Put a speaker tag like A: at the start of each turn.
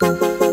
A: Música